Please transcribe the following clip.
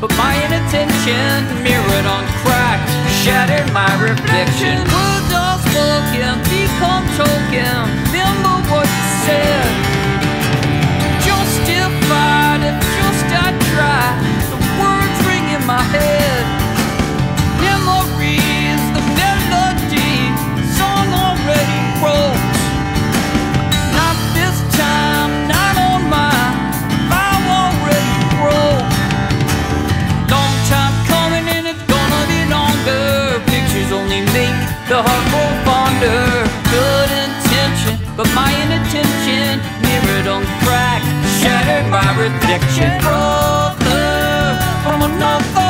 but my inattention mirrored on crack shattered my reflection. Words all spoken become token. Heart grow fonder. Good intention, but my inattention mirrored on crack, shattered my reflection. Brother from another